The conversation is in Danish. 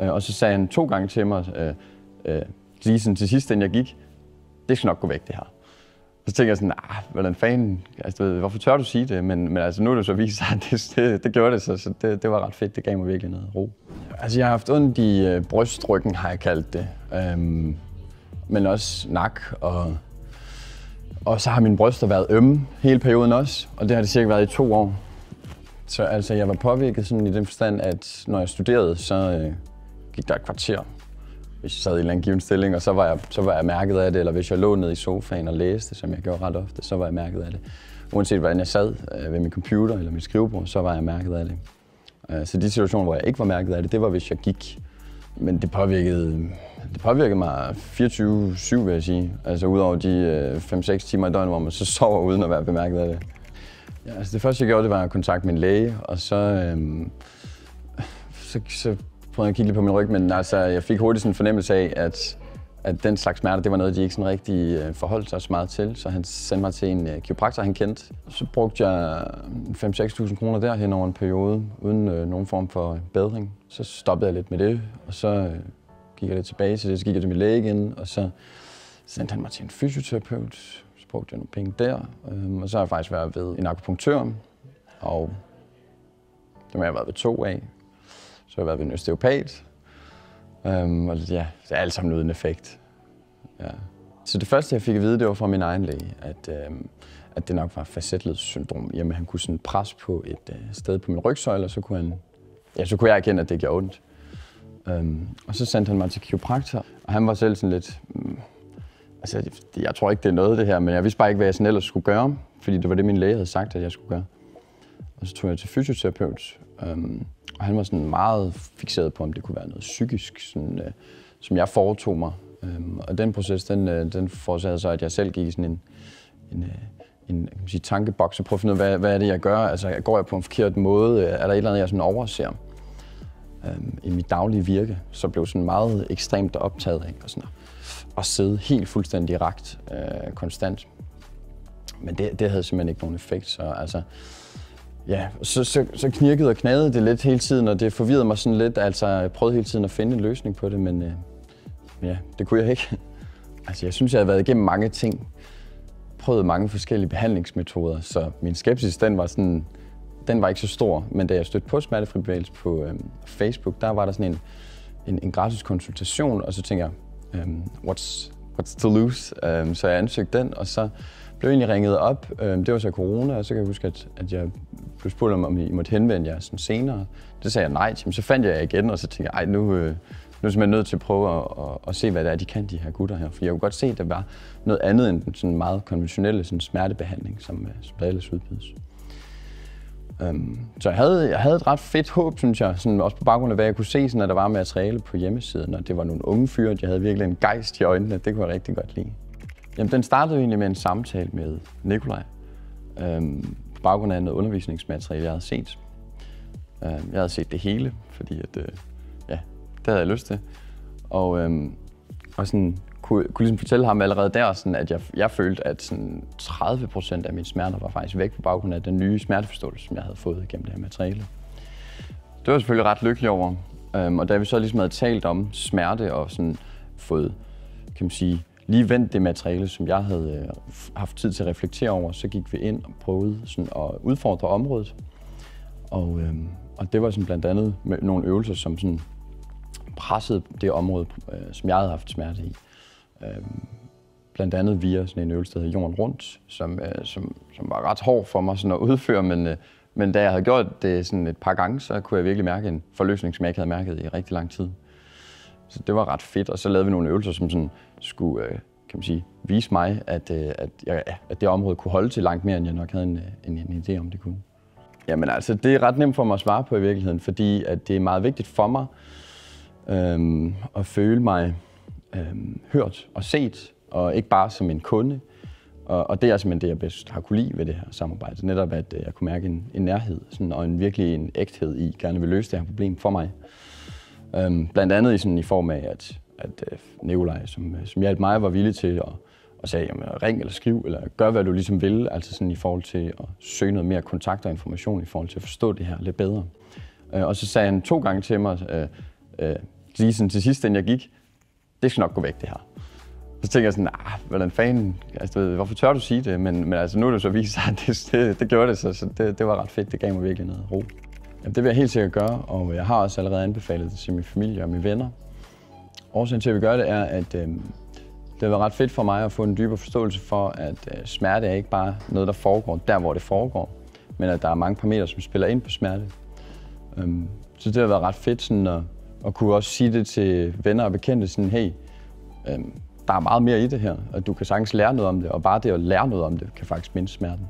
Øh, og så sagde han to gange til mig, øh, øh, lige sådan til sidst, inden jeg gik, det skal nok gå væk, det her. Så tænker jeg sådan, ah, hvordan fanden, altså, ved, hvorfor tør du sige det? Men, men altså, nu er det så vist sig, at det, det, det gjorde det, så, så det, det var ret fedt. Det gav mig virkelig noget ro. Altså, jeg har haft ondt i øh, brystryggen, har jeg kaldt det. Øhm, men også nak, og, og så har mine bryster været ømme hele perioden også, og det har det cirka været i to år. Så altså, jeg var påvirket sådan i den forstand, at når jeg studerede, så øh, gik der et kvarter, hvis jeg sad i en eller anden given stilling, og så var, jeg, så var jeg mærket af det, eller hvis jeg lå ned i sofaen og læste, som jeg gjorde ret ofte, så var jeg mærket af det. Uanset hvordan jeg sad øh, ved min computer eller mit skrivebord, så var jeg mærket af det. Øh, så de situationer, hvor jeg ikke var mærket af det, det var, hvis jeg gik. Men det påvirkede, det påvirkede mig 24-7, vil jeg sige. Altså udover de øh, 5-6 timer i døgnet, hvor man så sover uden at være bemærket af det. Ja, altså det første, jeg gjorde, det var at kontakte min læge, og så, øhm, så, så prøvede at kigge lidt på min ryg, men altså, jeg fik hurtigt sådan en fornemmelse af, at, at den slags smerter, det var noget, de ikke sådan rigtig øh, forholdt sig så meget til. Så han sendte mig til en øh, kiropraktor, han kendte. Så brugte jeg øh, 5-6.000 kroner der hen over en periode, uden øh, nogen form for bedring. Så stoppede jeg lidt med det, og så øh, gik jeg lidt tilbage til det. Så gik jeg til min læge igen, og så sendte han mig til en fysioterapeut. Så brugte jeg nogle penge der, øh, og så har jeg faktisk været ved en akupunktør, og dem har jeg været ved to af. Så har jeg været ved en osteopat. Um, og ja, det er alt sammen uden effekt. Ja. Så det første, jeg fik at vide, det var fra min egen læge, at, øhm, at det nok var facetledssyndrom. Jamen, han kunne sådan presse på et øh, sted på min rygsøjle, og så kunne, han, ja, så kunne jeg erkende, at det gjorde ondt. Um, og så sendte han mig til kiropraktor, og han var selv sådan lidt... Um, altså, jeg tror ikke, det er noget, det her, men jeg vidste bare ikke, hvad jeg sådan ellers skulle gøre, fordi det var det, min læge havde sagt, at jeg skulle gøre. Og så tog jeg til fysioterapeut, um, og han var sådan meget fixeret på, om det kunne være noget psykisk, sådan, øh, som jeg foretog mig. Øhm, og den proces, den, øh, den forårsagede så, at jeg selv gik i sådan en, en, øh, en kan man sige, tankeboks og prøvede at finde ud af, hvad, hvad er det, jeg gør? Altså, går jeg på en forkert måde? Øh, er der et eller andet, jeg sådan overser øhm, i mit daglige virke? Så blev sådan meget ekstremt optaget af og sådan, at sidde helt fuldstændig rakt øh, konstant. Men det, det havde simpelthen ikke nogen effekt. Så altså, Ja, så, så, så knirkede og knagede det lidt hele tiden, og det forvirrede mig sådan lidt. Altså, jeg prøvede hele tiden at finde en løsning på det, men øh, ja, det kunne jeg ikke. Altså, jeg synes, jeg har været igennem mange ting. Prøvet mange forskellige behandlingsmetoder, så min skepsis, den var sådan, den var ikke så stor. Men da jeg stødte på smertefri bevægelse på øh, Facebook, der var der sådan en, en, en gratis konsultation, og så tænkte jeg, øh, what's, what's to lose? Øh, så jeg ansøgte den, og så blev egentlig ringet op. Øh, det var så corona, og så kan jeg huske, at, at jeg blev spurgt om, om I måtte henvende jer sådan senere. Det sagde jeg nej til, men så fandt jeg jer igen, og så tænkte jeg, ej, nu, øh, nu er jeg simpelthen nødt til at prøve at, at, at se, hvad det er, de kan, de her gutter her. For jeg kunne godt se, at der var noget andet end den sådan meget konventionelle sådan smertebehandling, som, øh, som der ellers udbydes. Um, så jeg havde, jeg havde et ret fedt håb, synes jeg, sådan, også på baggrund af, hvad jeg kunne se, sådan, at der var materiale på hjemmesiden, og det var nogle unge fyre, jeg havde virkelig en gejst i øjnene, det kunne jeg rigtig godt lide. Jamen, den startede egentlig med en samtale med Nikolaj, øhm, baggrund af noget undervisningsmateriale, jeg havde set. Øh, jeg havde set det hele, fordi at, øh, ja, det havde jeg lyst til. Og, øhm, og sådan, kunne, kunne ligesom fortælle ham allerede der, sådan, at jeg, jeg følte, at sådan 30 procent af mine smerter var faktisk væk på baggrund af den nye smerteforståelse, som jeg havde fået gennem det her materiale. Det var jeg selvfølgelig ret lykkelig over. Øhm, og da vi så ligesom havde talt om smerte og sådan fået, kan man sige, lige vendt det materiale, som jeg havde øh, haft tid til at reflektere over, så gik vi ind og prøvede sådan at udfordre området. Og, øh, og det var sådan blandt andet med nogle øvelser, som sådan pressede det område, øh, som jeg havde haft smerte i. Øh, blandt andet via sådan en øvelse, der hedder Jorden Rundt, som, øh, som, som var ret hård for mig sådan at udføre, men, øh, men da jeg havde gjort det sådan et par gange, så kunne jeg virkelig mærke en forløsning, som jeg ikke havde mærket i rigtig lang tid. Så det var ret fedt, og så lavede vi nogle øvelser, som sådan skulle øh, kan man sige, vise mig, at, øh, at, jeg, at det område kunne holde til langt mere, end jeg nok havde en, øh, en, en idé om, det kunne. Jamen altså, det er ret nemt for mig at svare på i virkeligheden, fordi at det er meget vigtigt for mig øhm, at føle mig øhm, hørt og set, og ikke bare som en kunde. Og, og det er simpelthen det, jeg bedst har kunne lide ved det her samarbejde. Netop, at øh, jeg kunne mærke en, en nærhed sådan, og en virkelig en ægthed i, gerne vil løse det her problem for mig. Øhm, blandt andet i, sådan, i form af, at, at uh, Nikolaj, som, øh, som hjalp mig, var villig til at, at sige, jamen, ring eller skriv, eller gør, hvad du ligesom vil, altså sådan i forhold til at søge noget mere kontakt og information, i forhold til at forstå det her lidt bedre. Øh, og så sagde han to gange til mig, øh, øh, lige sådan til sidst, inden jeg gik, det skal nok gå væk det her. Så tænker jeg sådan, nej, hvordan fanden, altså, ved, hvorfor tør du sige det? Men, men altså, nu er det så vist sig, at det, det, det gjorde det, så, så det, det var ret fedt. Det gav mig virkelig noget ro. Jamen, det vil jeg helt sikkert gøre, og jeg har også allerede anbefalet det til min familie og mine venner. Årsagen til, at vi gør det, er, at øh, det har været ret fedt for mig at få en dybere forståelse for, at øh, smerte er ikke bare noget, der foregår der, hvor det foregår, men at der er mange parametre, som spiller ind på smerte. Øhm, så det har været ret fedt sådan at, at kunne også sige det til venner og bekendte, sådan, hey, øhm, der er meget mere i det her, og du kan sagtens lære noget om det, og bare det at lære noget om det, kan faktisk mindske smerten.